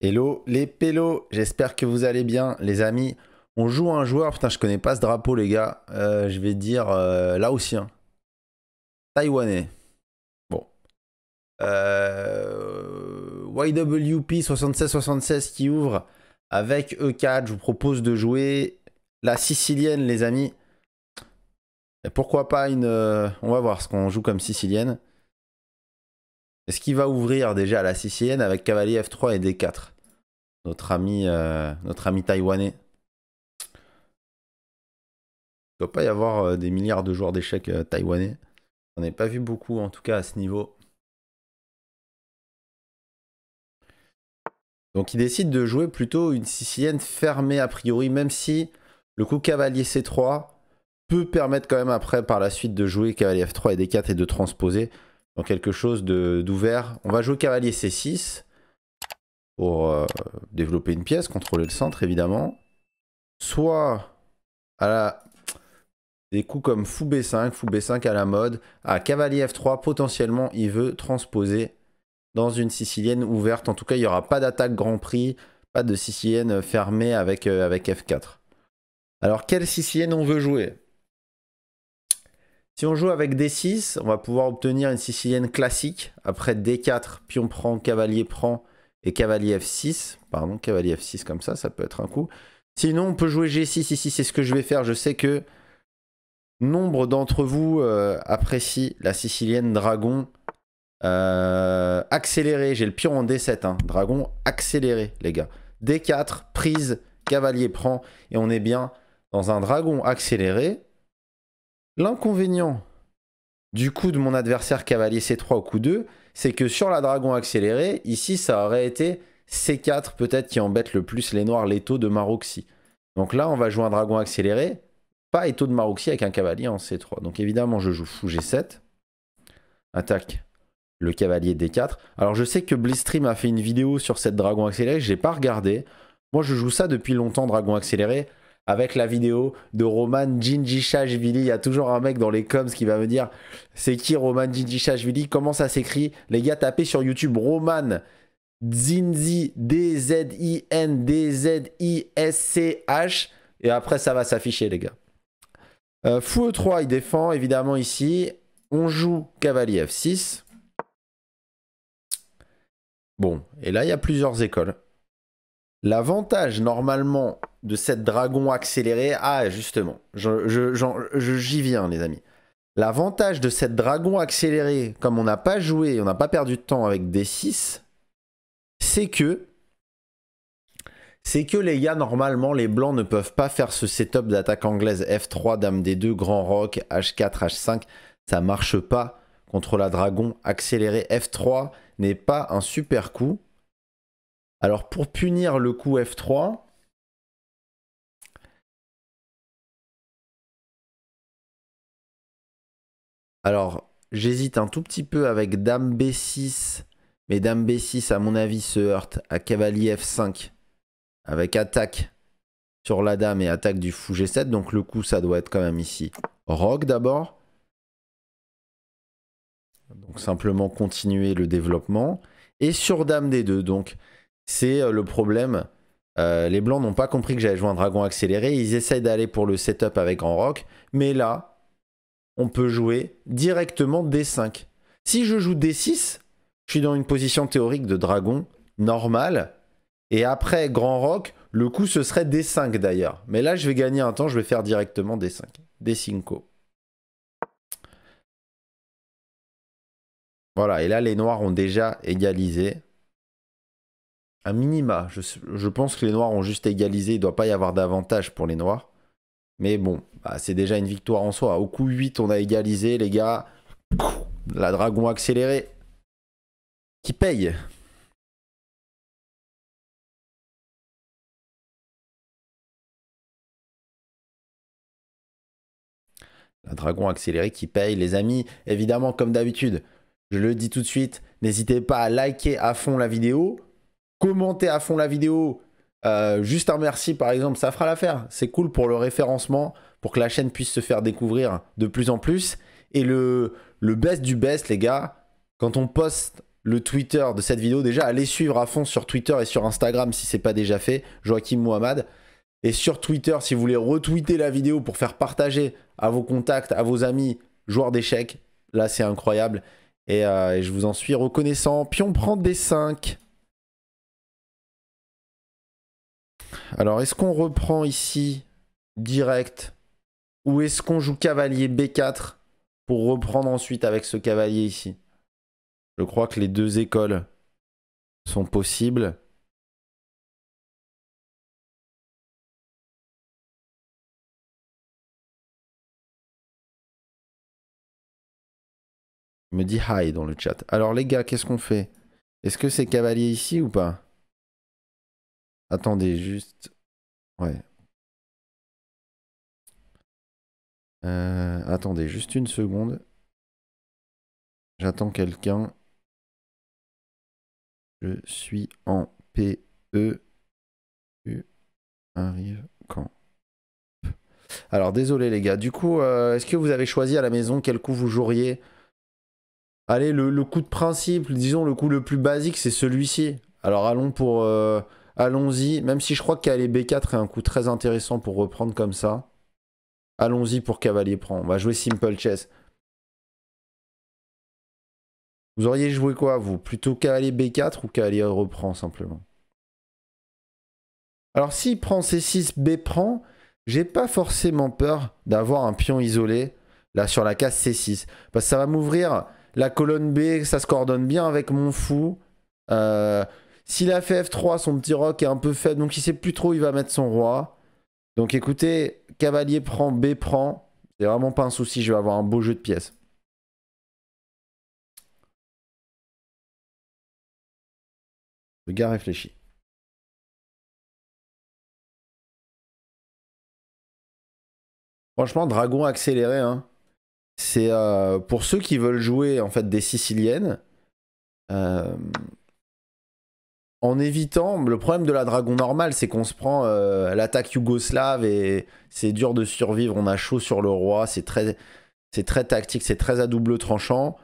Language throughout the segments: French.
Hello les pélos, j'espère que vous allez bien les amis. On joue un joueur, putain je connais pas ce drapeau les gars, euh, je vais dire euh, laotien. Taïwanais. Bon. Euh, YWP 7676 qui ouvre avec E4, je vous propose de jouer la sicilienne les amis. Pourquoi pas une... euh, on va voir ce qu'on joue comme sicilienne. Est-ce qu'il va ouvrir déjà la sicilienne avec cavalier F3 et D4 Notre ami, euh, notre ami taïwanais. Il ne doit pas y avoir euh, des milliards de joueurs d'échecs euh, taïwanais. On ai pas vu beaucoup en tout cas à ce niveau. Donc il décide de jouer plutôt une sicilienne fermée a priori, même si le coup cavalier C3 peut permettre quand même après par la suite de jouer cavalier F3 et D4 et de transposer dans quelque chose d'ouvert. On va jouer cavalier C6 pour euh, développer une pièce, contrôler le centre évidemment. Soit à la... des coups comme fou B5, fou B5 à la mode. À cavalier F3, potentiellement il veut transposer dans une sicilienne ouverte. En tout cas, il n'y aura pas d'attaque grand prix, pas de sicilienne fermée avec, euh, avec F4. Alors, quelle sicilienne on veut jouer? Si on joue avec D6, on va pouvoir obtenir une sicilienne classique. Après D4, pion prend, cavalier prend et cavalier F6. Pardon, cavalier F6 comme ça, ça peut être un coup. Sinon, on peut jouer G6 ici, c'est ce que je vais faire. Je sais que nombre d'entre vous euh, apprécient la sicilienne dragon euh, accélérée. J'ai le pion en D7, hein. dragon accéléré, les gars. D4, prise, cavalier prend et on est bien dans un dragon accéléré. L'inconvénient du coup de mon adversaire cavalier C3 au coup 2, c'est que sur la dragon accélérée, ici ça aurait été C4 peut-être qui embête le plus les noirs, l'étau de Maroxy. Donc là on va jouer un dragon accéléré, pas étau de Maroxy avec un cavalier en C3. Donc évidemment je joue fou G7, attaque le cavalier D4. Alors je sais que Blitzstream a fait une vidéo sur cette dragon accélérée, je l'ai pas regardé. Moi je joue ça depuis longtemps dragon accéléré avec la vidéo de Roman Gingichashvili. Il y a toujours un mec dans les coms qui va me dire c'est qui Roman Gingichashvili Comment ça s'écrit? Les gars, tapez sur YouTube Roman Zinzi D-Z-I-N D-Z-I-S-C-H et après ça va s'afficher les gars. Euh, fou E3, il défend évidemment ici. On joue cavalier F6. Bon, et là il y a plusieurs écoles. L'avantage normalement de cette dragon accélérée, ah justement, je- je- je- j'y viens les amis. L'avantage de cette dragon accélérée, comme on n'a pas joué, on n'a pas perdu de temps avec D6, c'est que c'est que les gars, normalement, les blancs ne peuvent pas faire ce setup d'attaque anglaise F3, Dame D2, Grand Rock, H4, H5. Ça marche pas contre la dragon accélérée. F3 n'est pas un super coup. Alors pour punir le coup F3, alors j'hésite un tout petit peu avec Dame B6, mais Dame B6 à mon avis se heurte à cavalier F5 avec attaque sur la dame et attaque du fou G7, donc le coup ça doit être quand même ici. Rock d'abord. Donc simplement continuer le développement. Et sur Dame D2, donc c'est euh, le problème. Euh, les blancs n'ont pas compris que j'allais jouer un dragon accéléré. Ils essayent d'aller pour le setup avec Grand Rock. Mais là, on peut jouer directement D5. Si je joue D6, je suis dans une position théorique de dragon normal. Et après Grand Rock, le coup ce serait D5 d'ailleurs. Mais là, je vais gagner un temps, je vais faire directement D5. D5. Voilà, et là, les noirs ont déjà égalisé. Un minima. Je, je pense que les noirs ont juste égalisé. Il ne doit pas y avoir d'avantage pour les noirs. Mais bon, bah, c'est déjà une victoire en soi. Au coup 8, on a égalisé, les gars. La dragon accélérée. Qui paye. La dragon accélérée qui paye. Les amis, évidemment, comme d'habitude, je le dis tout de suite, n'hésitez pas à liker à fond la vidéo, commenter à fond la vidéo. Euh, juste un merci par exemple, ça fera l'affaire. C'est cool pour le référencement, pour que la chaîne puisse se faire découvrir de plus en plus. Et le, best du best, les gars, quand on poste le Twitter de cette vidéo. Déjà, allez suivre à fond sur Twitter et sur Instagram si c'est pas déjà fait, Joachim Mohamed. Et sur Twitter, si vous voulez retweeter la vidéo pour faire partager à vos contacts, à vos amis, joueurs d'échecs, là c'est incroyable. Et, euh, je vous en suis reconnaissant. Pion prend des 5. Alors, est-ce qu'on reprend ici direct? Ou est-ce qu'on joue cavalier B4 pour reprendre ensuite avec ce cavalier ici? Je crois que les deux écoles sont possibles. me dit hi dans le chat. Alors les gars, qu'est-ce qu'on fait? Est-ce que c'est cavalier ici ou pas? Attendez, juste... Ouais. Euh, attendez, juste une seconde. J'attends quelqu'un. Je suis en PE. U arrive quand? Alors désolé les gars. Du coup, euh, est-ce que vous avez choisi à la maison quel coup vous joueriez? Allez, le, coup de principe, disons le coup le plus basique, c'est celui-ci. Alors allons pour... Euh, allons-y, même si je crois que B4 est un coup très intéressant pour reprendre comme ça. Allons-y pour cavalier prend. On va jouer simple chess. Vous auriez joué quoi, vous? Plutôt cavalier B4 ou cavalier reprend, simplement? Alors, s'il prend C6, B prend, j'ai pas forcément peur d'avoir un pion isolé, là, sur la case C6. Parce que ça va m'ouvrir la colonne B, ça se coordonne bien avec mon fou. Euh, S'il a fait F3, son petit roc est un peu faible, donc il sait plus trop où il va mettre son roi. Donc écoutez, cavalier prend, B prend. C'est vraiment pas un souci, je vais avoir un beau jeu de pièces. Le gars réfléchit. Franchement, dragon accéléré, hein. C'est euh, pour ceux qui veulent jouer en fait des siciliennes. Euh, en évitant, le problème de la dragon normale, c'est qu'on se prend euh, l'attaque yougoslave et c'est dur de survivre. On a chaud sur le roi, c'est très, tactique, c'est très à double tranchant.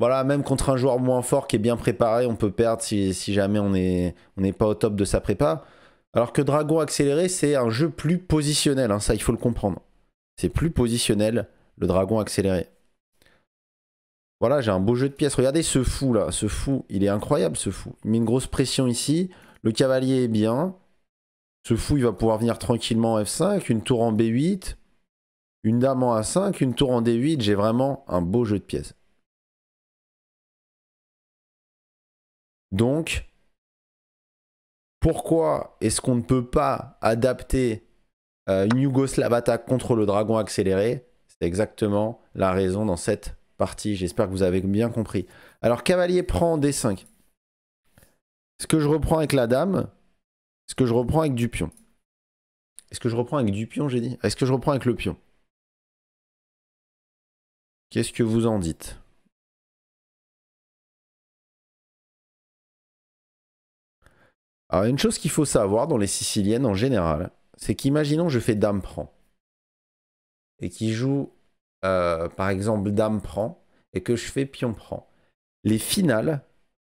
Voilà, même contre un joueur moins fort qui est bien préparé, on peut perdre si, jamais on n'est pas au top de sa prépa. Alors que Dragon accéléré, c'est un jeu plus positionnel, hein, ça il faut le comprendre. C'est plus positionnel le dragon accéléré. Voilà, j'ai un beau jeu de pièces. Regardez ce fou là, ce fou, il est incroyable ce fou. Il met une grosse pression ici. Le cavalier est bien. Ce fou, il va pouvoir venir tranquillement en F5, une tour en B8, une dame en A5, une tour en D8. J'ai vraiment un beau jeu de pièces. Donc, pourquoi est-ce qu'on ne peut pas adapter euh, une Yougoslav attaque contre le dragon accéléré? C'est exactement la raison dans cette partie. J'espère que vous avez bien compris. Alors, cavalier prend D5. Est-ce que je reprends avec la dame Est-ce que je reprends avec du pion Est-ce que je reprends avec du pion, j'ai dit? Est-ce que je reprends avec le pion? Qu'est-ce que vous en dites? Alors, une chose qu'il faut savoir dans les siciliennes en général, c'est qu'imaginons je fais dame prend et qui joue euh, par exemple dame prend et que je fais pion prend. Les finales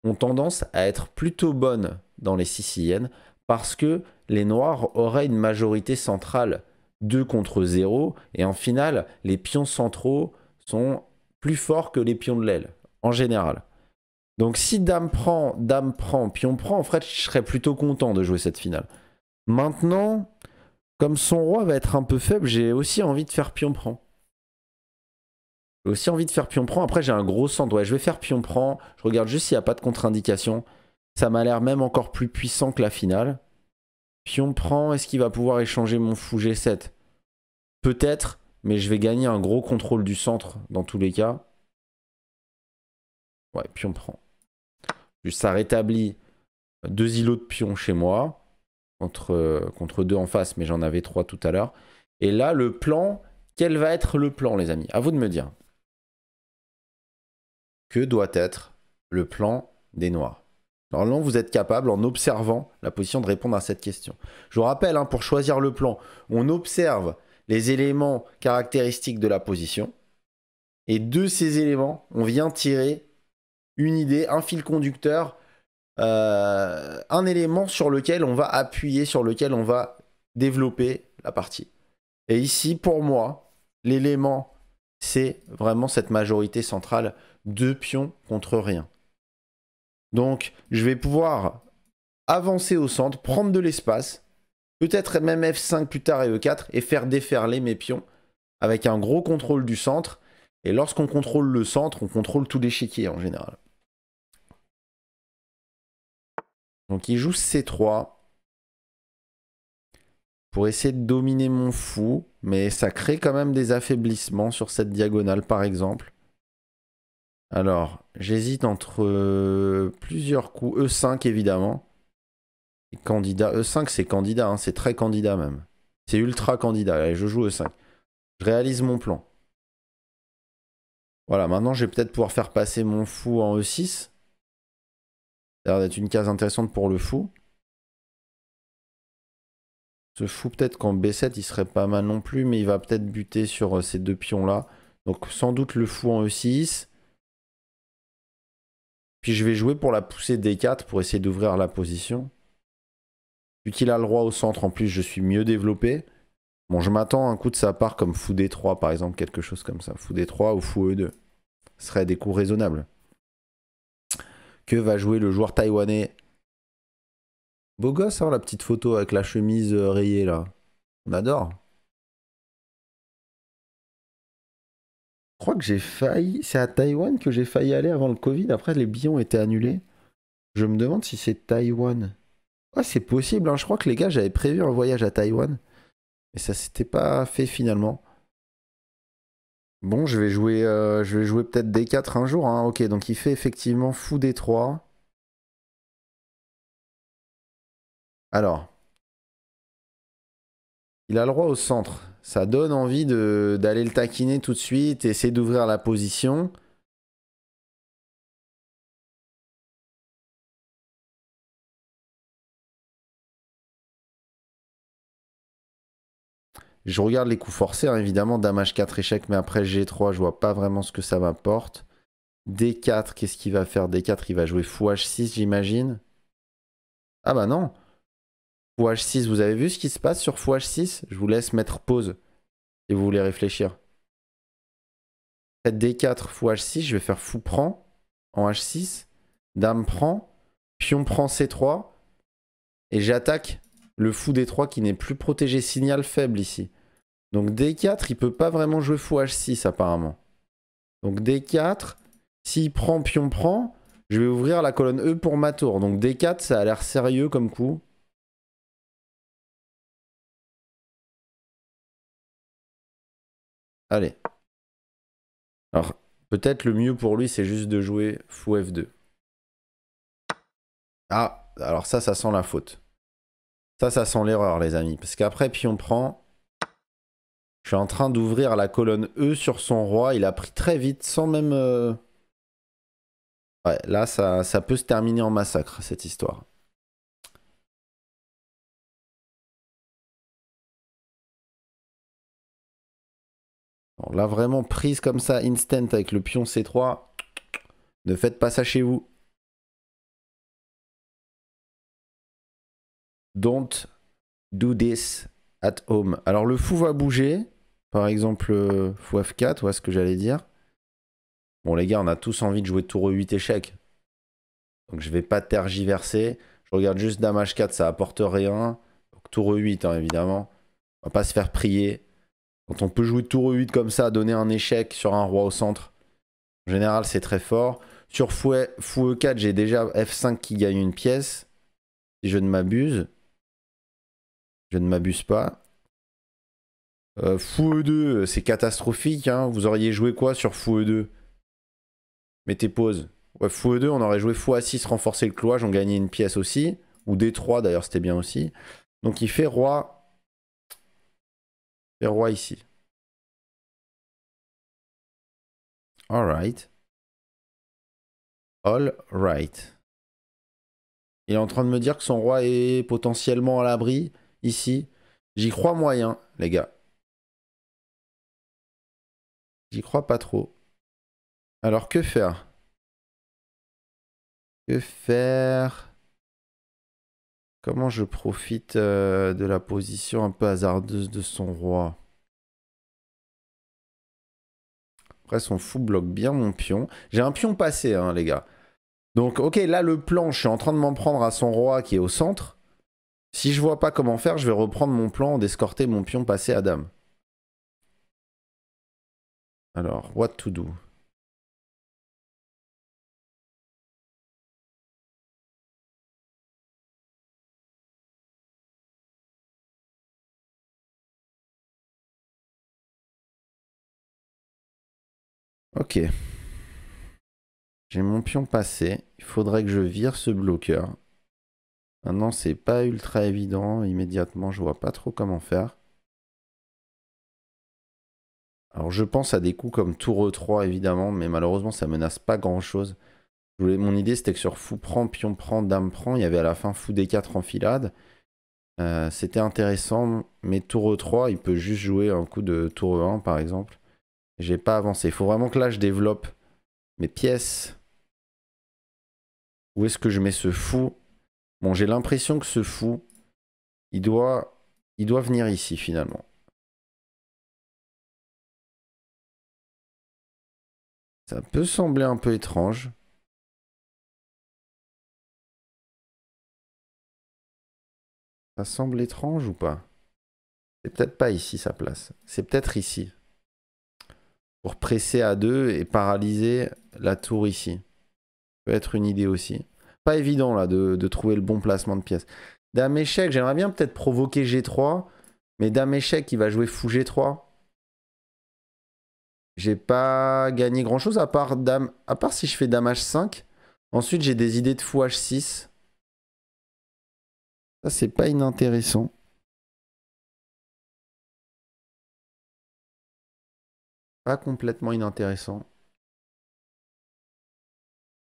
ont tendance à être plutôt bonnes dans les siciliennes parce que les noirs auraient une majorité centrale 2 contre 0 et en finale les pions centraux sont plus forts que les pions de l'aile en général. Donc si dame prend, dame prend, pion prend, en fait je serais plutôt content de jouer cette finale. Maintenant, comme son roi va être un peu faible, j'ai aussi envie de faire pion prend. J'ai aussi envie de faire pion prend. Après, j'ai un gros centre. Ouais, je vais faire pion prend. Je regarde juste s'il n'y a pas de contre-indication. Ça m'a l'air même encore plus puissant que la finale. Pion prend. Est-ce qu'il va pouvoir échanger mon fou G7 Peut-être, mais je vais gagner un gros contrôle du centre dans tous les cas. Ouais, pion prend. Ça rétablit deux îlots de pion chez moi contre, contre deux en face, mais j'en avais trois tout à l'heure. Et là, le plan, quel va être le plan, les amis? À vous de me dire. Que doit être le plan des noirs Normalement, vous êtes capable, en observant la position, de répondre à cette question. Je vous rappelle, hein, pour choisir le plan, on observe les éléments caractéristiques de la position. Et de ces éléments, on vient tirer une idée, un fil conducteur, euh, un élément sur lequel on va appuyer, sur lequel on va développer la partie. Et ici, pour moi, l'élément, c'est vraiment cette majorité centrale, deux pions contre rien. Donc, je vais pouvoir avancer au centre, prendre de l'espace, peut-être même F5 plus tard et E4, et faire déferler mes pions avec un gros contrôle du centre. Et lorsqu'on contrôle le centre, on contrôle tout l'échiquier en général. Donc il joue C3 pour essayer de dominer mon fou, mais ça crée quand même des affaiblissements sur cette diagonale par exemple. Alors, j'hésite entre euh, plusieurs coups. E5 évidemment. candidat. E5 c'est candidat, hein. c'est très candidat même. C'est ultra candidat. Allez, je joue E5. Je réalise mon plan. Voilà, maintenant je vais peut-être pouvoir faire passer mon fou en E6. Ça a l'air d'être une case intéressante pour le fou. Ce fou, peut-être qu'en B7, il serait pas mal non plus, mais il va peut-être buter sur euh, ces deux pions-là. Donc sans doute le fou en E6. Je vais jouer pour la pousser D4 pour essayer d'ouvrir la position. Vu qu'il a le roi au centre, en plus je suis mieux développé. Bon, je m'attends à un coup de sa part comme fou D3 par exemple, quelque chose comme ça. Fou D3 ou fou E2. Ce serait des coups raisonnables. Que va jouer le joueur taïwanais? Beau gosse, hein, la petite photo avec la chemise euh, rayée là. On adore. Crois que j'ai failli. C'est à Taïwan que j'ai failli aller avant le Covid. Après, les billets ont été annulés. Je me demande si c'est Taïwan. Ouais, c'est possible. Hein. Je crois que les gars, j'avais prévu un voyage à Taïwan. Et ça s'était pas fait finalement. Bon, je vais jouer, euh, je vais jouer peut-être D4 un jour. Hein. Ok, donc il fait effectivement fou D3. Alors. Il a le roi au centre. Ça donne envie d'aller le taquiner tout de suite, essayer d'ouvrir la position. Je regarde les coups forcés, hein, évidemment, dame h4 échec, mais après G3, je vois pas vraiment ce que ça m'apporte. D4, qu'est-ce qu'il va faire? D4, il va jouer fou H6, j'imagine. Ah bah non Fou H6, vous avez vu ce qui se passe sur fou H6 Je vous laisse mettre pause si vous voulez réfléchir. D4, fou H6, je vais faire fou prend en H6. Dame prend, pion prend C3. Et j'attaque le fou D3 qui n'est plus protégé. Signal faible ici. Donc D4, il peut pas vraiment jouer fou H6 apparemment. Donc D4, s'il prend, pion prend, je vais ouvrir la colonne E pour ma tour. Donc D4, ça a l'air sérieux comme coup. Allez. Alors, peut-être le mieux pour lui, c'est juste de jouer fou F2. Ah, alors ça, ça sent la faute. Ça, ça sent l'erreur, les amis. Parce qu'après, pion prend. Je suis en train d'ouvrir la colonne E sur son roi. Il a pris très vite, sans même... Euh, ouais, là, ça, ça peut se terminer en massacre, cette histoire. Là, vraiment, prise comme ça, instant, avec le pion C3. Ne faites pas ça chez vous. Don't do this at home. Alors, le fou va bouger. Par exemple, euh, fou F4, voilà ce que j'allais dire. Bon, les gars, on a tous envie de jouer tour 8 échec. Donc, je vais pas tergiverser. Je regarde juste dame H4, ça apporte rien. Donc, tour 8, hein, évidemment. On va pas se faire prier. Quand on peut jouer tour 8 comme ça, donner un échec sur un roi au centre, en général, c'est très fort. Sur fou, fou E4, j'ai déjà F5 qui gagne une pièce. Si je ne m'abuse. Je ne m'abuse pas. Euh, fou E2, c'est catastrophique. Hein. Vous auriez joué quoi sur fou E2 Mettez pause. Ouais, fou E2, on aurait joué fou A6, renforcer le cloage, on gagnait une pièce aussi. Ou D3 d'ailleurs, c'était bien aussi. Donc il fait roi et roi ici. Alright. All right. Il est en train de me dire que son roi est potentiellement à l'abri ici. J'y crois moyen, les gars. J'y crois pas trop. Alors que faire? Que faire? Comment je profite euh, de la position un peu hasardeuse de son roi? Après, son fou bloque bien mon pion. J'ai un pion passé, hein, les gars. Donc, ok, là, le plan, je suis en train de m'en prendre à son roi qui est au centre. Si je vois pas comment faire, je vais reprendre mon plan d'escorter mon pion passé à dame. Alors, what to do? Ok. J'ai mon pion passé. Il faudrait que je vire ce bloqueur. Maintenant, c'est pas ultra évident. Immédiatement, je vois pas trop comment faire. Alors, je pense à des coups comme tour E3, évidemment, mais malheureusement, ça menace pas grand-chose. Mon idée, c'était que sur fou prend, pion prend, dame prend, il y avait à la fin fou D4 en filade. Euh, c'était intéressant, mais tour E3, il peut juste jouer un coup de tour E1, par exemple. J'ai pas avancé. Il faut vraiment que là, je développe mes pièces. Où est-ce que je mets ce fou? Bon, j'ai l'impression que ce fou, il doit, il doit venir ici, finalement. Ça peut sembler un peu étrange. Ça semble étrange ou pas? C'est peut-être pas ici sa place. C'est peut-être ici presser à deux et paralyser la tour ici. peut être une idée aussi. Pas évident là de, trouver le bon placement de pièces. Dame échec, j'aimerais bien peut-être provoquer G3, mais dame échec il va jouer fou G3. J'ai pas gagné grand chose à part dame, à part si je fais dame H5. Ensuite j'ai des idées de fou H6. Ça c'est pas inintéressant. Complètement inintéressant.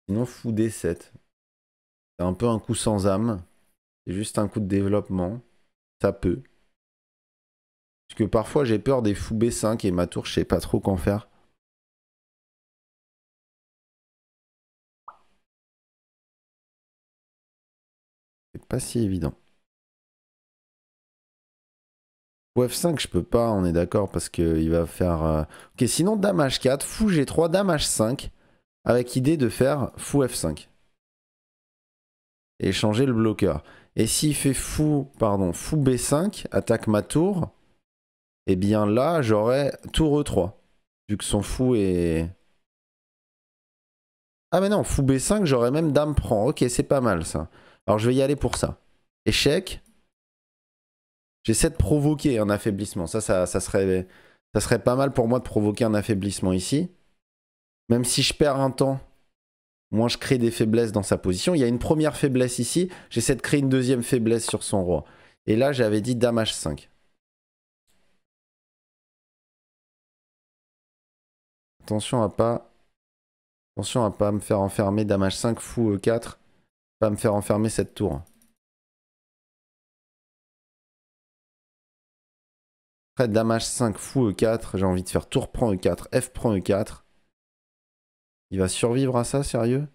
Sinon, fou D7. C'est un peu un coup sans âme. C'est juste un coup de développement. Ça peut. Parce que parfois j'ai peur des fous B5 et ma tour, je sais pas trop qu'en faire. C'est pas si évident. Fou F5, je peux pas, on est d'accord, parce qu'il va faire... Euh, ok, sinon Dame H4, Fou G3, Dame H5, avec idée de faire Fou F5. Et changer le bloqueur. Et s'il fait Fou, pardon, Fou B5, attaque ma tour, et eh bien là, j'aurai Tour E3. Vu que son Fou est... Ah mais non, Fou B5, j'aurais même Dame prend. Ok, c'est pas mal ça. Alors je vais y aller pour ça. Échec. J'essaie de provoquer un affaiblissement. Ça, ça, serait, ça serait pas mal pour moi de provoquer un affaiblissement ici. Même si je perds un temps, moi je crée des faiblesses dans sa position. Il y a une première faiblesse ici. J'essaie de créer une deuxième faiblesse sur son roi. Et là, j'avais dit Dame H5. Attention à pas... Attention à pas me faire enfermer Dame H5, Fou E4. Pas me faire enfermer cette tour. Après, Dame H5, fou E4. J'ai envie de faire tour prend E4, F prend E4. Il va survivre à ça, sérieux?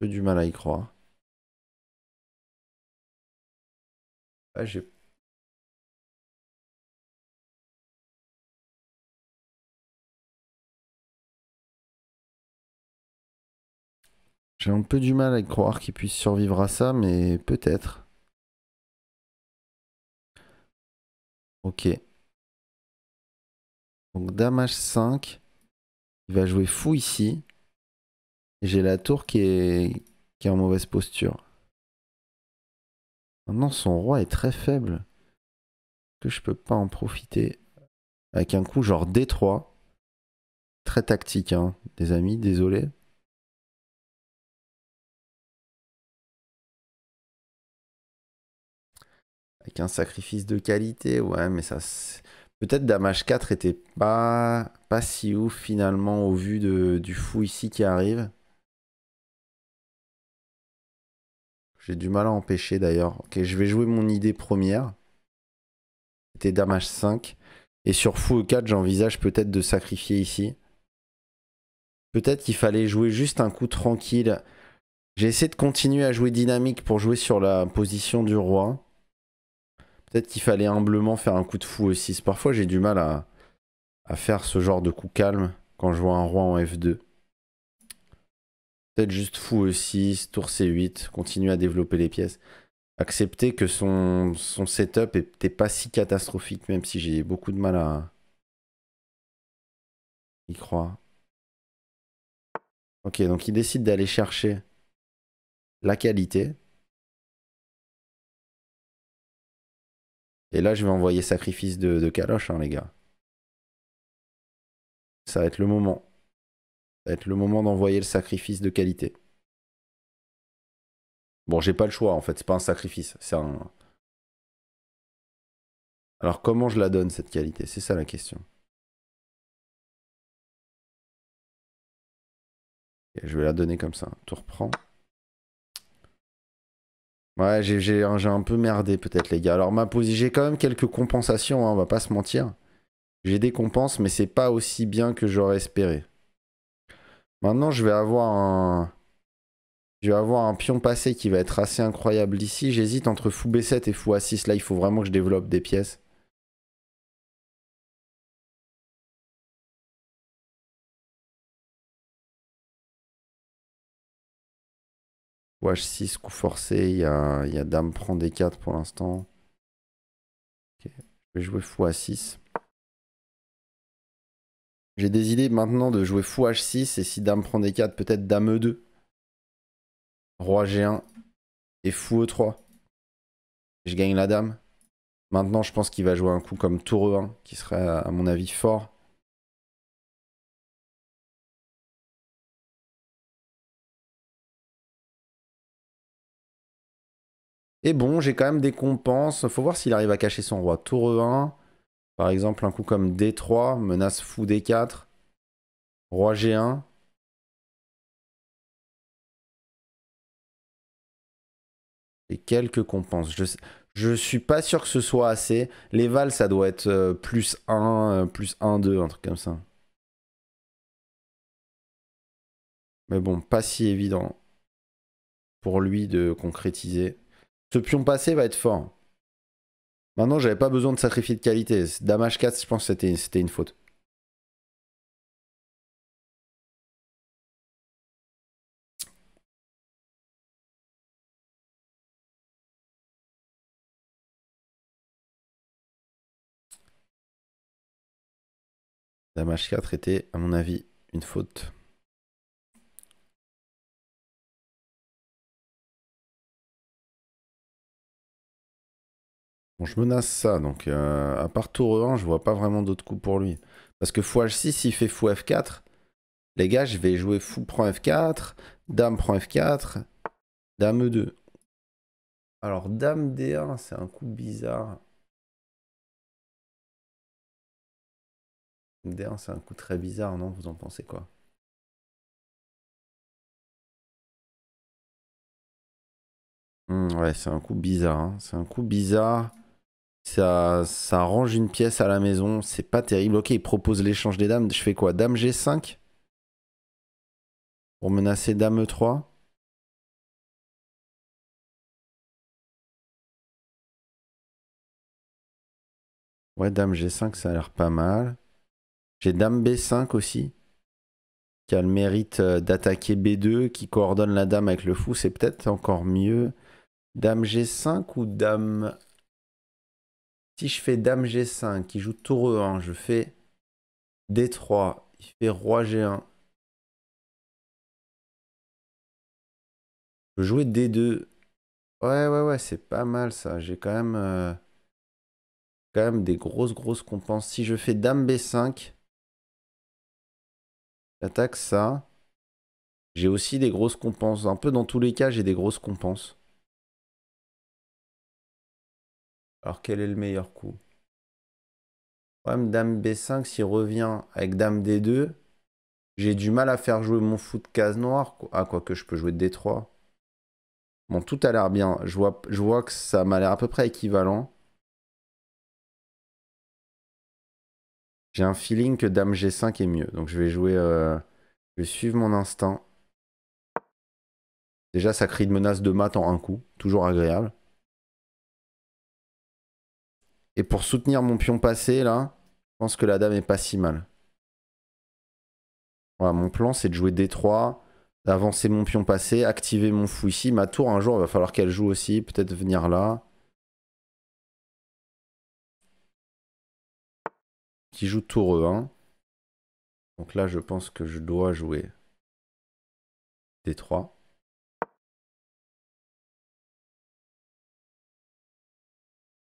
J'ai du mal à y croire. Ah, j'ai J'ai un peu du mal à croire qu'il puisse survivre à ça, mais peut-être. Ok. Donc dame H5. Il va jouer fou ici. J'ai la tour qui est, qui est en mauvaise posture. Maintenant, son roi est très faible. Que je peux pas en profiter? Avec un coup genre D3. Très tactique, hein, des amis, désolé. Un sacrifice de qualité, ouais, mais ça. Peut-être Damage 4 était pas, pas si ouf finalement au vu du fou ici qui arrive. J'ai du mal à empêcher d'ailleurs. Ok, je vais jouer mon idée première. C'était Damage 5. Et sur fou E4, j'envisage peut-être de sacrifier ici. Peut-être qu'il fallait jouer juste un coup tranquille. J'ai essayé de continuer à jouer dynamique pour jouer sur la position du roi. Peut-être qu'il fallait humblement faire un coup de fou E6. Parfois j'ai du mal à, faire ce genre de coup calme quand je vois un roi en F2. Peut-être juste fou E6, tour C8, continuer à développer les pièces. Accepter que son, son setup était pas si catastrophique, même si j'ai beaucoup de mal à y croire. Ok, donc il décide d'aller chercher la qualité. Et là, je vais envoyer sacrifice de, de caloche, hein, les gars. Ça va être le moment. Ça va être le moment d'envoyer le sacrifice de qualité. Bon, j'ai pas le choix en fait, c'est pas un sacrifice, c'est un. Alors comment je la donne cette qualité? C'est ça la question. je vais la donner comme ça. Tu reprends. Ouais, j'ai un peu merdé peut-être les gars. Alors ma position, j'ai quand même quelques compensations, hein, on va pas se mentir. J'ai des compenses, mais c'est pas aussi bien que j'aurais espéré. Maintenant, je vais avoir un... Je vais avoir un pion passé qui va être assez incroyable ici. J'hésite entre fou B7 et fou A6. Là, il faut vraiment que je développe des pièces. Fou H6, coup forcé. Il y a, il y a Dame prend D4 pour l'instant. Je vais jouer fou A6. J'ai des idées maintenant de jouer fou H6 et si Dame prend D4, peut-être Dame E2. Roi G1 et fou E3. Je gagne la dame. Maintenant, je pense qu'il va jouer un coup comme tour E1, qui serait à mon avis fort. Et bon, j'ai quand même des compenses. Faut voir s'il arrive à cacher son roi. Tour E1. Par exemple, un coup comme D3, menace fou D4. Roi G1. Et quelques compenses. Je, je suis pas sûr que ce soit assez. Les vals, ça doit être euh, plus 1, euh, plus 1, 2, un truc comme ça. Mais bon, pas si évident pour lui de concrétiser. Ce pion passé va être fort. Maintenant, j'avais pas besoin de sacrifier de qualité. Dame H4, je pense que c'était une faute. Dame H4 était, à mon avis, une faute. Bon, je menace ça, donc euh, à part tour 1, je vois pas vraiment d'autres coups pour lui. Parce que fou H6, il fait fou F4. Les gars, je vais jouer fou prend F4, dame prend F4, dame E2. Alors, dame D1, c'est un coup bizarre. D1, c'est un coup très bizarre, non? Vous en pensez quoi? Hmm, Ouais, c'est un coup bizarre. Hein. C'est un coup bizarre. Ça, ça arrange une pièce à la maison. C'est pas terrible. Ok, il propose l'échange des dames. Je fais quoi? Dame G5 Pour menacer Dame E3 Ouais, Dame G5, ça a l'air pas mal. J'ai Dame B5 aussi, qui a le mérite euh, d'attaquer B2, qui coordonne la Dame avec le fou. C'est peut-être encore mieux. Dame G5 ou Dame... Si je fais Dame G5, qui joue tour E1, je fais D3, il fait Roi G1. Je peux jouer D2. Ouais, ouais, ouais, c'est pas mal ça. J'ai quand même... Euh, quand même des grosses, grosses compenses. Si je fais Dame B5, J'attaque ça. J'ai aussi des grosses compenses. Un peu dans tous les cas, j'ai des grosses compenses. Alors quel est le meilleur coup? Même Dame B5, s'il revient avec Dame D2, j'ai du mal à faire jouer mon fou de case noire. Ah, quoi que je peux jouer D3. Bon, tout a l'air bien. Je vois, je vois que ça m'a l'air à peu près équivalent. J'ai un feeling que Dame G5 est mieux. Donc je vais jouer. Euh, je vais suivre mon instinct. Déjà, ça crie de menace de mat en un coup. Toujours agréable. Et pour soutenir mon pion passé, là, je pense que la dame est pas si mal. Voilà, mon plan, c'est de jouer D3, d'avancer mon pion passé, activer mon fou ici. Ma tour, un jour, il va falloir qu'elle joue aussi. Peut-être venir là. Qui joue tour E1. Donc là, je pense que je dois jouer D3.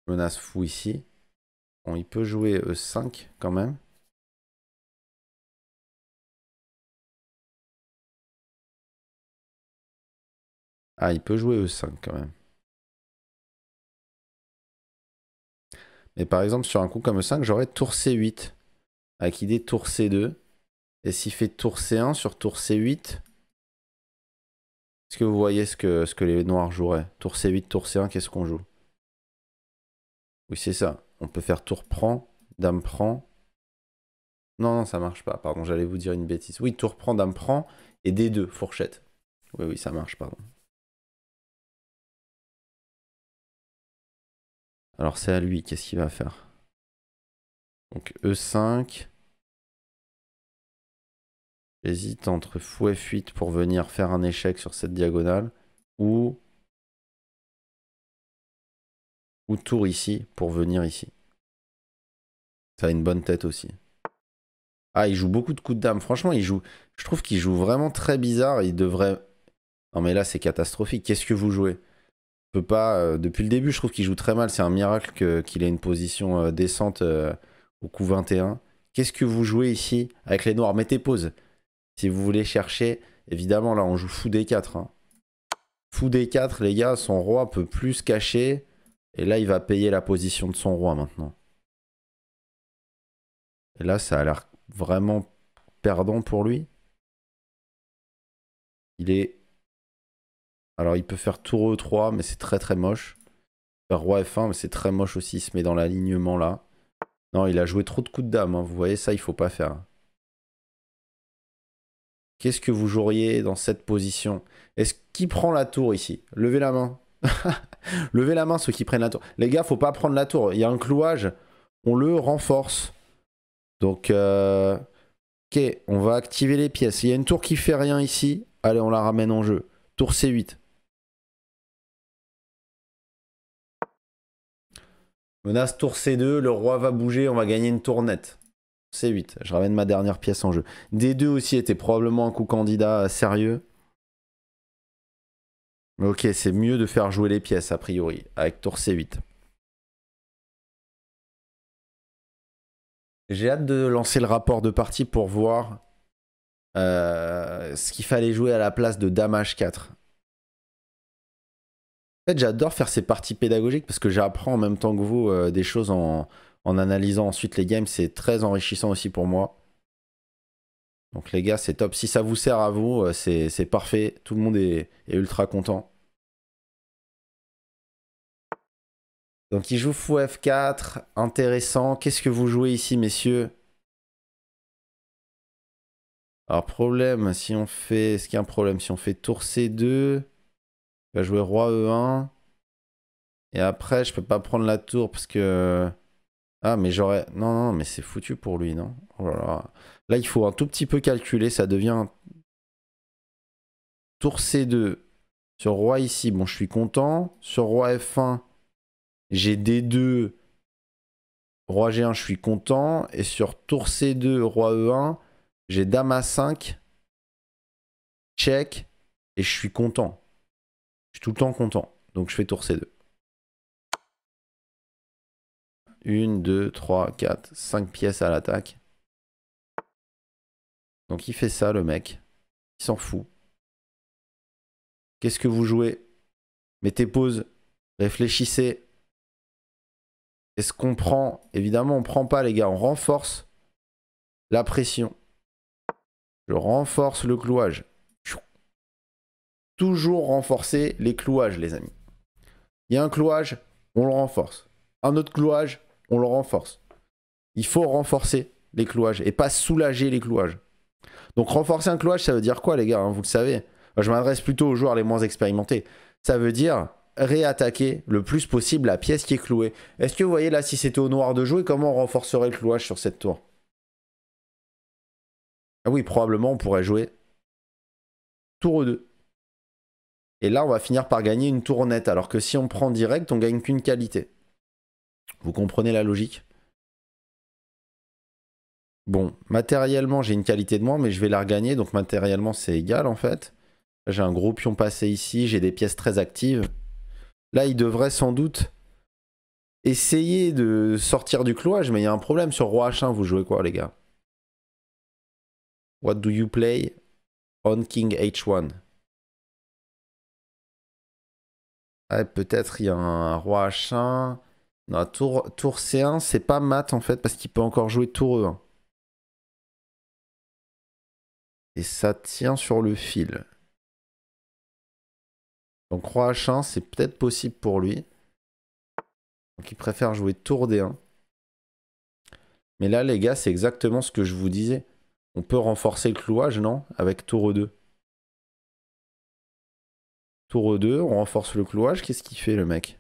Menace fou ici. Bon, il peut jouer E5 quand même. Ah, il peut jouer E5 quand même. Mais par exemple, sur un coup comme E5, j'aurais tour C8. Avec idée tour C2. Et s'il fait tour C1 sur tour C8, est-ce que vous voyez ce que, ce que les noirs joueraient? Tour C8, tour C1, qu'est-ce qu'on joue? Oui, c'est ça. On peut faire tour prend, dame prend. Non, non, ça marche pas. Pardon, j'allais vous dire une bêtise. Oui, tour prend, dame prend et D2, fourchette. Oui, oui, ça marche, pardon. Alors c'est à lui, qu'est-ce qu'il va faire? Donc E5. J'hésite entre fou F8 pour venir faire un échec sur cette diagonale ou ou tour ici pour venir ici. Ça a une bonne tête aussi. Ah, il joue beaucoup de coups de dame. Franchement, il joue. Je trouve qu'il joue vraiment très bizarre. Il devrait. Non, mais là, c'est catastrophique. Qu'est-ce que vous jouez? Peut pas. Euh, depuis le début, je trouve qu'il joue très mal. C'est un miracle qu'il ait une position euh, décente euh, au coup 21. Qu'est-ce que vous jouez ici avec les noirs? Mettez pause. Si vous voulez chercher, évidemment, là, on joue fou D4. Hein. Fou D4, les gars, son roi peut plus cacher. Et là, il va payer la position de son roi maintenant. Et là, ça a l'air vraiment perdant pour lui. Il est alors il peut faire tour E3, mais c'est très très moche. Faire roi F1, mais c'est très moche aussi, il se met dans l'alignement là. Non, il a joué trop de coups de dame, hein. vous voyez ça, il faut pas faire. Qu'est-ce que vous joueriez dans cette position? Est-ce qui prend la tour ici? Levez la main. Levez la main ceux qui prennent la tour. Les gars, faut pas prendre la tour. Il y a un clouage, on le renforce. Donc, euh... ok, on va activer les pièces. Il y a une tour qui fait rien ici. Allez, on la ramène en jeu. Tour C8. Menace tour C2, le roi va bouger, on va gagner une tour nette. C8, je ramène ma dernière pièce en jeu. D2 aussi était probablement un coup candidat sérieux. Mais ok, c'est mieux de faire jouer les pièces a priori, avec tour C8. J'ai hâte de lancer le rapport de partie pour voir euh, ce qu'il fallait jouer à la place de Dame H4. En fait, j'adore faire ces parties pédagogiques parce que j'apprends en même temps que vous euh, des choses en, analysant ensuite les games. C'est très enrichissant aussi pour moi. Donc les gars, c'est top. Si ça vous sert à vous, euh, c'est parfait. Tout le monde est, ultra content. Donc il joue fou F4. Intéressant. Qu'est-ce que vous jouez ici, messieurs? Alors problème, si on fait... Est-ce qu'il y a un problème? Si on fait tour C2... Il va jouer roi E1. Et après, je peux pas prendre la tour parce que... Ah, mais j'aurais... Non, non, mais c'est foutu pour lui, non? Oh là, là, il faut un tout petit peu calculer. Ça devient... Tour C2. Sur roi ici, bon, je suis content. Sur roi F1, j'ai D2. Roi G1, je suis content. Et sur tour C2, roi E1, j'ai dame A5. Check. Et je suis content suis tout le temps content. Donc je fais tour C2. 1, 2, 3, 4, 5 pièces à l'attaque. Donc il fait ça le mec. Il s'en fout. Qu'est-ce que vous jouez? Mettez pause. Réfléchissez. Est-ce qu'on prend? Évidemment, on prend pas les gars. On renforce la pression. Je renforce le clouage toujours renforcer les clouages, les amis. Il y a un clouage, on le renforce. Un autre clouage, on le renforce. Il faut renforcer les clouages et pas soulager les clouages. Donc renforcer un clouage, ça veut dire quoi les gars hein, Vous le savez? Je m'adresse plutôt aux joueurs les moins expérimentés. Ça veut dire réattaquer le plus possible la pièce qui est clouée. Est-ce que vous voyez là, si c'était au noir de jouer, comment on renforcerait le clouage sur cette tour? Ah oui, probablement on pourrait jouer tour 2. Et là, on va finir par gagner une tour nette, alors que si on prend direct, on gagne qu'une qualité. Vous comprenez la logique? Bon, matériellement, j'ai une qualité de moins, mais je vais la regagner, donc matériellement, c'est égal en fait. J'ai un gros pion passé ici, j'ai des pièces très actives. Là, il devrait sans doute essayer de sortir du clouage, mais il y a un problème. Sur Roi H1, vous jouez quoi, les gars? What do you play on King H1 Peut-être il y a un Roi H1. Non, tour, tour C1, c'est pas mat en fait, parce qu'il peut encore jouer tour E1. Et ça tient sur le fil. Donc roi H1, c'est peut-être possible pour lui. Donc il préfère jouer tour D1. Mais là, les gars, c'est exactement ce que je vous disais. On peut renforcer le clouage, non? Avec tour E2. Tour E2, on renforce le clouage. Qu'est-ce qu'il fait, le mec?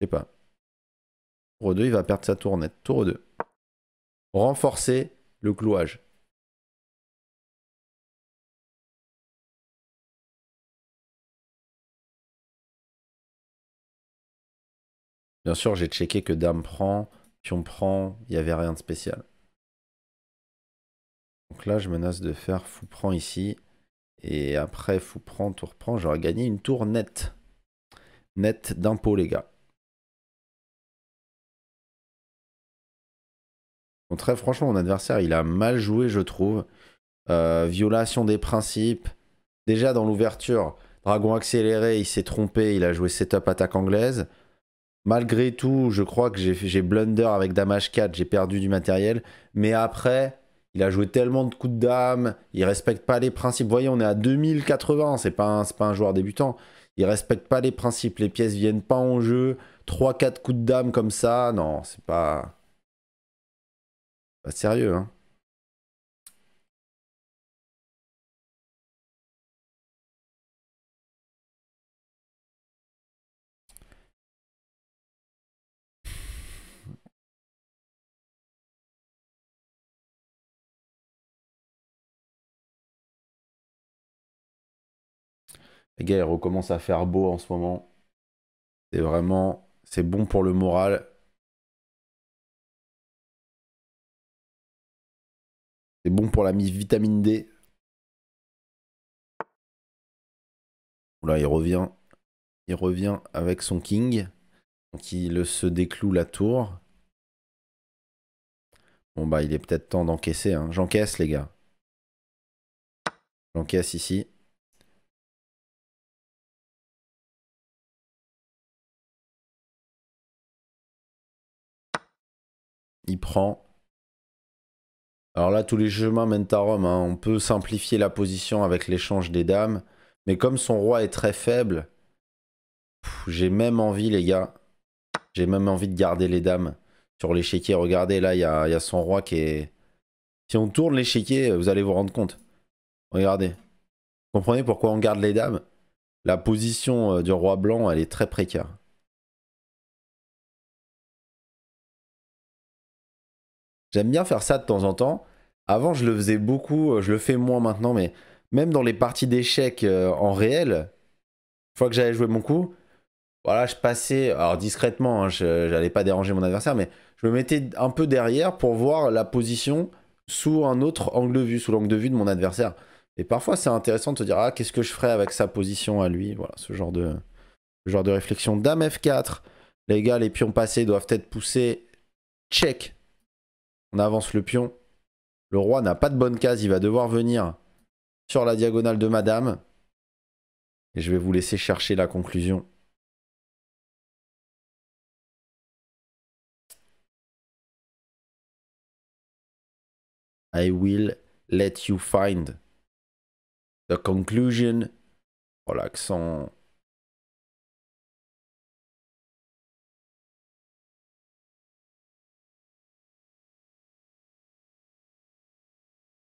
Je sais pas. Tour E2, il va perdre sa tournette. Tour E2. Renforcer le clouage. Bien sûr, j'ai checké que dame prend, pion prend, il n'y avait rien de spécial. Donc là, je menace de faire fou prend ici. Et après fou prend, tour prend, j'aurais gagné une tour nette. Nette d'impôt, les gars. Donc très franchement, mon adversaire, il a mal joué, je trouve. Euh, violation des principes. Déjà dans l'ouverture, dragon accéléré, il s'est trompé, il a joué setup attaque anglaise. Malgré tout, je crois que j'ai blunder avec Dame H4, j'ai perdu du matériel. Mais après, il a joué tellement de coups de dame, il respecte pas les principes. Vous voyez, on est à 2080, c'est pas, un, pas un joueur débutant. Il respecte pas les principes, les pièces viennent pas en jeu. 3-4 coups de dame comme ça, non, c'est pas... Pas sérieux, hein. Les gars, il recommence à faire beau en ce moment. C'est vraiment... C'est bon pour le moral. C'est bon pour la vitamine D. Là, il revient. Il revient avec son king. Donc il se décloue la tour. Bon bah il est peut-être temps d'encaisser. Hein. J'encaisse les gars. J'encaisse ici. Il prend. Alors là, tous les chemins mènent à Rome. Hein. On peut simplifier la position avec l'échange des dames. Mais comme son roi est très faible, j'ai même envie, les gars, j'ai même envie de garder les dames sur l'échiquier. Regardez, là, il y a, y a, son roi qui est... Si on tourne l'échiquier, vous allez vous rendre compte. Regardez. Vous comprenez pourquoi on garde les dames? La position euh, du roi blanc, elle est très précaire. J'aime bien faire ça de temps en temps. Avant, je le faisais beaucoup, euh, je le fais moins maintenant, mais même dans les parties d'échecs euh, en réel, une fois que j'avais joué mon coup, voilà, je passais, alors discrètement, hein, je n'allais pas déranger mon adversaire, mais je me mettais un peu derrière pour voir la position sous un autre angle de vue, sous l'angle de vue de mon adversaire. Et parfois, c'est intéressant de se dire, ah, qu'est-ce que je ferais avec sa position à lui? Voilà, ce genre de, ce genre de réflexion. Dame F4, les gars, les pions passés doivent être poussés. Check. On avance le pion. Le roi n'a pas de bonne case, il va devoir venir sur la diagonale de madame. Et je vais vous laisser chercher la conclusion. I will let you find the conclusion. Oh l'accent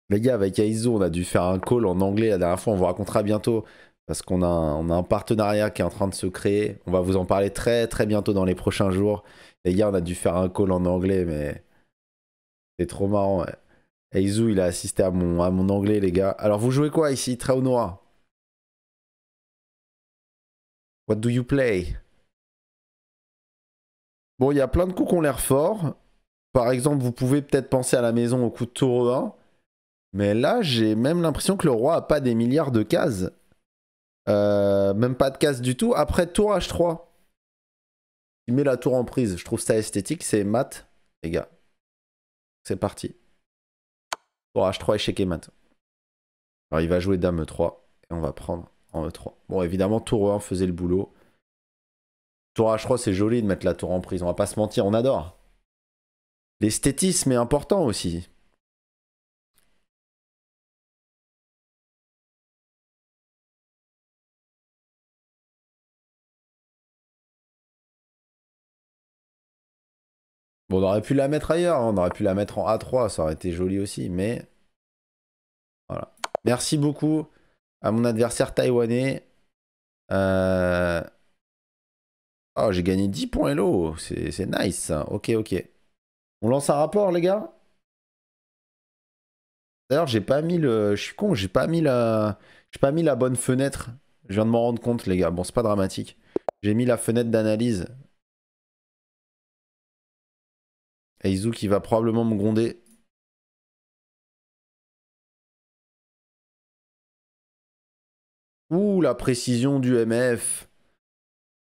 Les gars, avec Aizu, on a dû faire un call en anglais la dernière fois, on vous racontera bientôt. Parce qu'on a, un partenariat qui est en train de se créer. On va vous en parler très très bientôt dans les prochains jours. Les gars, on a dû faire un call en anglais, mais c'est trop marrant. Ouais. Eizu, il a assisté à mon, anglais, les gars. Alors, vous jouez quoi ici, Très noir? What do you play? Bon, il y a plein de coups qui ont l'air forts. Par exemple, vous pouvez peut-être penser à la maison au coup de tour 1. Mais là, j'ai même l'impression que le roi a pas des milliards de cases. Euh, même pas de cases du tout. Après, tour H3. Il met la tour en prise. Je trouve ça esthétique. C'est mat, les gars. C'est parti. Tour H3, échec et mat. Alors, il va jouer dame E3. Et on va prendre en E3. Bon, évidemment, tour 1 faisait le boulot. Tour H3, c'est joli de mettre la tour en prise. On va pas se mentir, on adore. L'esthétisme est important aussi. Bon, on aurait pu la mettre ailleurs, hein. on aurait pu la mettre en A3, ça aurait été joli aussi, mais... Voilà. Merci beaucoup à mon adversaire taïwanais. Euh... Oh, j'ai gagné 10 points hello. C'est nice. Ok, ok. On lance un rapport, les gars D'ailleurs, j'ai pas mis le... Je suis con, j'ai pas mis la... J'ai pas mis la bonne fenêtre. Je viens de m'en rendre compte, les gars. Bon, c'est pas dramatique. J'ai mis la fenêtre d'analyse. Eizu qui va probablement me gronder. Ouh, la précision du MF.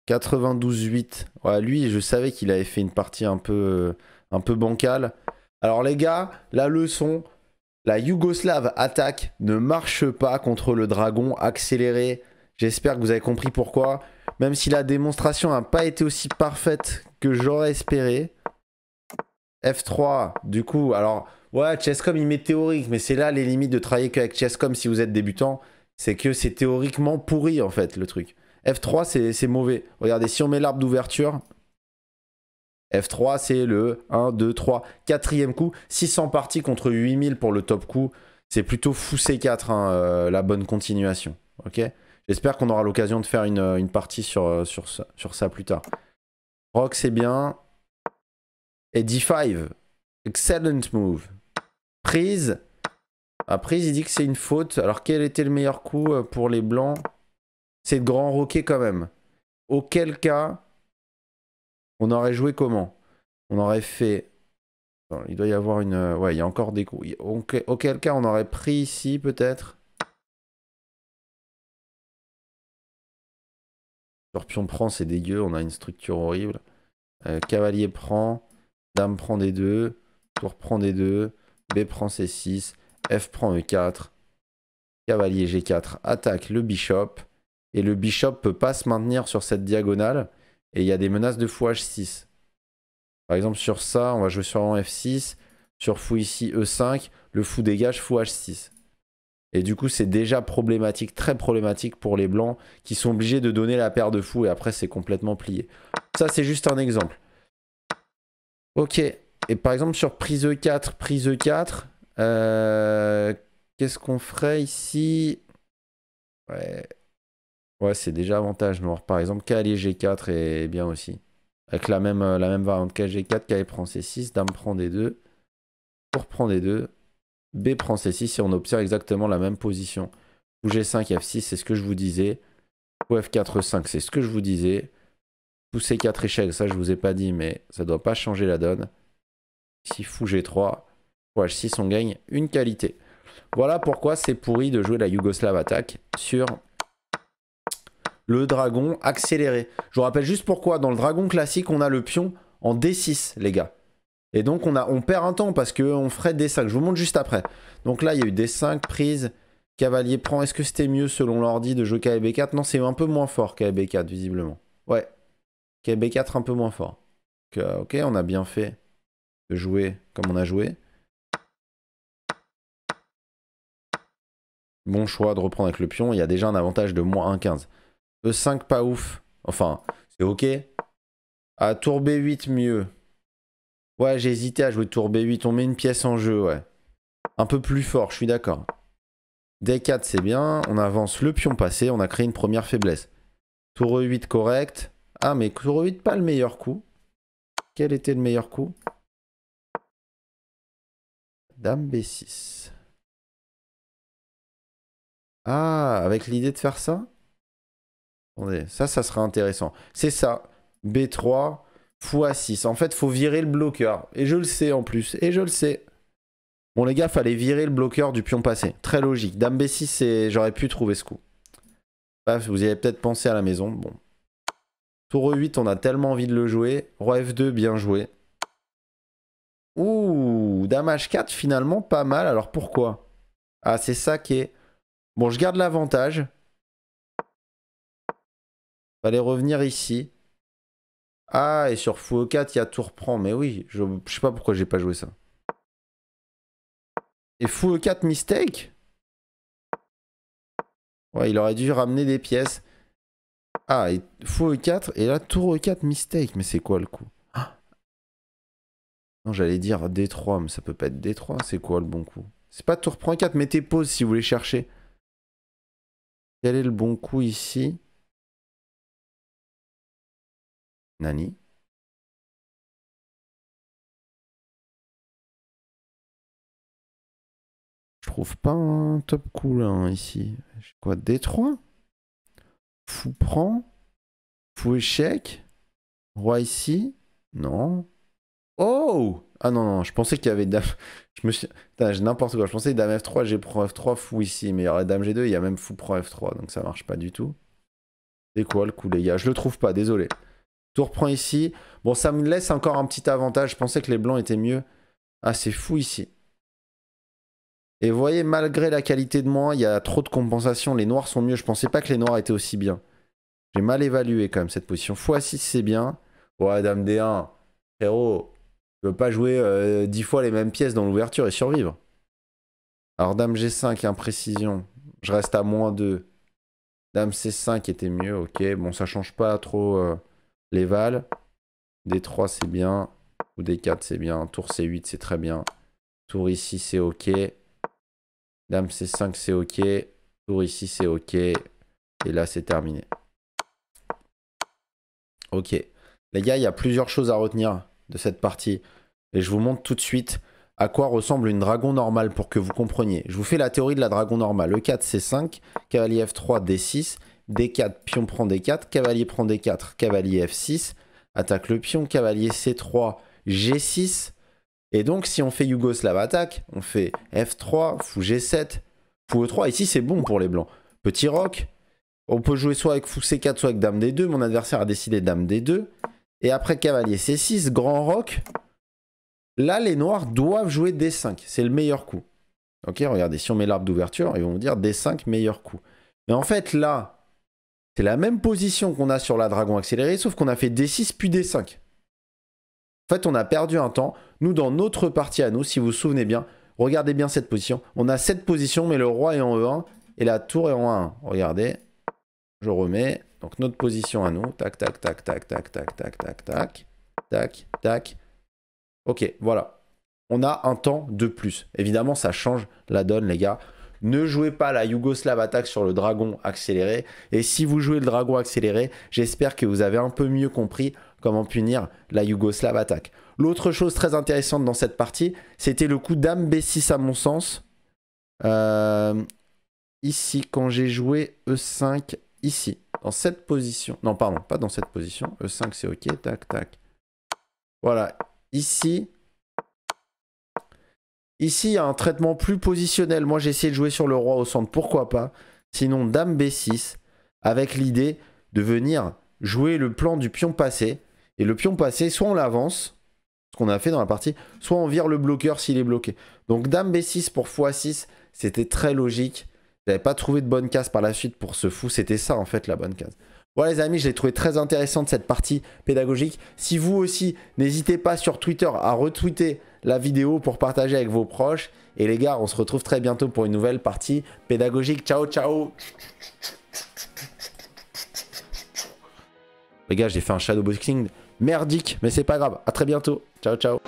92-8. Ouais, lui, je savais qu'il avait fait une partie un peu, un peu bancale. Alors les gars, la leçon, la Yougoslave attaque ne marche pas contre le dragon accéléré. J'espère que vous avez compris pourquoi. Même si la démonstration n'a pas été aussi parfaite que j'aurais espéré. F3, du coup, alors, ouais, Chesscom, il met théorique, mais c'est là les limites de travailler qu'avec Chesscom si vous êtes débutant. C'est que c'est théoriquement pourri, en fait, le truc. F3, c'est mauvais. Regardez, si on met l'arbre d'ouverture, F3, c'est le 1, 2, 3, quatrième coup. 600 parties contre 8000 pour le top coup. C'est plutôt fou C4, hein, euh, la bonne continuation. Ok? J'espère qu'on aura l'occasion de faire une, une partie sur, euh, sur ça plus tard. Rock, c'est bien. Et D5. Excellent move. Prise. À prise, il dit que c'est une faute. Alors, quel était le meilleur coup euh, pour les blancs? C'est grand roquet quand même. Auquel cas, on aurait joué comment? On aurait fait... il doit y avoir une... Ouais, il y a encore des coups. Auquel cas, on aurait pris ici, peut-être Scorpion prend, c'est dégueu. On a une structure horrible. Euh, cavalier prend. Dame prend des deux. Tour prend des deux. B prend C6. F prend E4. Cavalier G4 attaque le bishop. Et le bishop peut pas se maintenir sur cette diagonale. Et il y a des menaces de fou H6. Par exemple, sur ça, on va jouer sur en F6. Sur fou ici, E5. Le fou dégage, fou H6. Et du coup, c'est déjà problématique, très problématique pour les blancs qui sont obligés de donner la paire de fou et après, c'est complètement plié. Ça, c'est juste un exemple. Ok. Et par exemple, sur prise E4, prise E4, euh, qu'est-ce qu'on ferait ici? Ouais. Ouais, c'est déjà avantage noir. Par exemple, cavalier G4 est bien aussi. Avec la même, euh, la même variante. Cavalier G4, cavalier prend C6, dame prend D2, tour prend D2, B prend C6 et on obtient exactement la même position. Fou G5, F6, c'est ce que je vous disais. Fou F4, 5, c'est ce que je vous disais. Fou C4 échec, ça je vous ai pas dit, mais ça doit pas changer la donne. Ici, fou G3, fou H6, on gagne une qualité. Voilà pourquoi c'est pourri de jouer la Yougoslave attaque sur le dragon accéléré. Je vous rappelle juste pourquoi. Dans le dragon classique, on a le pion en D6, les gars. Et donc, on, on perd un temps parce qu'on ferait D5. Je vous montre juste après. Donc là, il y a eu D5, prise, cavalier prend. Est-ce que c'était mieux selon l'ordi de jouer KB4 Non, c'est un peu moins fort KB4, visiblement. Ouais. KB4 un peu moins fort. Ok, on a bien fait de jouer comme on a joué. Bon choix de reprendre avec le pion. Il y a déjà un avantage de moins 1,15. E5 pas ouf. Enfin, c'est ok. À tour B8 mieux. Ouais, j'ai hésité à jouer tour B8. On met une pièce en jeu, ouais. un peu plus fort, je suis d'accord. D4 c'est bien, on avance le pion passé, on a créé une première faiblesse. Tour E8 correct. Ah mais tour E8 pas le meilleur coup. Quel était le meilleur coup? Dame B6. Ah, avec l'idée de faire ça? Attendez, ça, ça sera intéressant. C'est ça. B3, fou A6. En fait, faut virer le bloqueur. Et je le sais en plus. Et je le sais. Bon, les gars, fallait virer le bloqueur du pion passé. Très logique. Dame B6, j'aurais pu trouver ce coup. vous y avez peut-être pensé à la maison. Bon. Tour E8, on a tellement envie de le jouer. Roi F2, bien joué. Ouh, Dame H4, finalement, pas mal. Alors pourquoi? Ah, c'est ça qui est... Bon, je garde l'avantage. Fallait revenir ici. Ah, et sur fou E4, il y a tour prend. Mais oui, je, je sais pas pourquoi j'ai pas joué ça. Et fou E4 mistake? Ouais, il aurait dû ramener des pièces. Ah, et fou E4, et là, tour E4 mistake. Mais c'est quoi le coup? Non, j'allais dire D3, mais ça peut pas être D3. C'est quoi le bon coup? C'est pas tour prend 4, mettez pause si vous voulez chercher. Quel est le bon coup ici? Nani? Je trouve pas un top coup là hein, ici. Quoi D3 Fou prend Fou échec Roi ici Non. Oh Ah non, non, je pensais qu'il y avait dame... Je me suis... n'importe quoi. Je pensais dame F3, j'ai prend F3, fou ici. Mais il y dame G2, il y a même fou prend F3. Donc ça marche pas du tout. C'est quoi le coup, les gars? Je le trouve pas, désolé. Tour prend ici. Bon, ça me laisse encore un petit avantage. Je pensais que les blancs étaient mieux. Ah, c'est fou ici. Et vous voyez, malgré la qualité de moi, il y a trop de compensation. Les noirs sont mieux. Je pensais pas que les noirs étaient aussi bien. J'ai mal évalué quand même cette position. x6, c'est bien. Ouais, dame D1. Frérot, je veux pas jouer euh, 10 fois les mêmes pièces dans l'ouverture et survivre. Alors, dame G5, imprécision. Je reste à moins 2. Dame C5 était mieux, ok. Bon, ça change pas trop euh, les vals. D3, c'est bien. Ou D4, c'est bien. Tour C8, c'est très bien. Tour ici, c'est ok. Dame C5, c'est ok. Tour ici, c'est ok. Et là, c'est terminé. Ok. Les gars, il y a plusieurs choses à retenir de cette partie. Et je vous montre tout de suite à quoi ressemble une dragon normale pour que vous compreniez. Je vous fais la théorie de la dragon normale. E4, C5, cavalier F3, D6, D4, pion prend D4, cavalier prend D4, cavalier F6, attaque le pion, cavalier C3, G6, et donc, si on fait Yougoslav attaque, on fait F3, fou G7, fou E3. Ici, c'est bon pour les blancs. Petit roc. On peut jouer soit avec fou C4, soit avec dame D2. Mon adversaire a décidé dame D2. Et après cavalier C6, grand roc. Là, les noirs doivent jouer D5. C'est le meilleur coup. Ok, regardez, si on met l'arbre d'ouverture, ils vont vous dire D5, meilleur coup. Mais en fait, là, c'est la même position qu'on a sur la dragon accélérée, sauf qu'on a fait D6 puis D5. En fait, on a perdu un temps. Nous, dans notre partie à nous, si vous vous souvenez bien, regardez bien cette position. On a cette position, mais le roi est en E1 et la tour est en A1. Regardez, je remets. Donc notre position à nous. Tac, tac, tac, tac, tac, tac, tac, tac, tac, tac, tac. Ok, voilà. On a un temps de plus. Évidemment, ça change la donne, les gars. Ne jouez pas la Yougoslav attaque sur le dragon accéléré. Et si vous jouez le dragon accéléré, j'espère que vous avez un peu mieux compris comment punir la Yougoslave attaque. L'autre chose très intéressante dans cette partie, c'était le coup dame B6 à mon sens. Euh, ici, quand j'ai joué E5, ici, dans cette position. Non, pardon, pas dans cette position. E5, c'est OK. Tac, tac. Voilà. Ici, Ici, il y a un traitement plus positionnel. Moi, j'ai essayé de jouer sur le roi au centre. Pourquoi pas? Sinon, dame B6, avec l'idée de venir jouer le plan du pion passé et le pion passé, soit on l'avance, qu'on a fait dans la partie, soit on vire le bloqueur s'il est bloqué. Donc dame B6 pour x6, c'était très logique. J'avais pas trouvé de bonne case par la suite pour ce fou. C'était ça en fait la bonne case. Voilà les amis, je l'ai trouvé très intéressante cette partie pédagogique. Si vous aussi, n'hésitez pas sur Twitter à retweeter la vidéo pour partager avec vos proches. Et les gars, on se retrouve très bientôt pour une nouvelle partie pédagogique. Ciao, ciao Les gars, j'ai fait un shadowboxing merdique, mais c'est pas grave. À très bientôt. Ciao, ciao.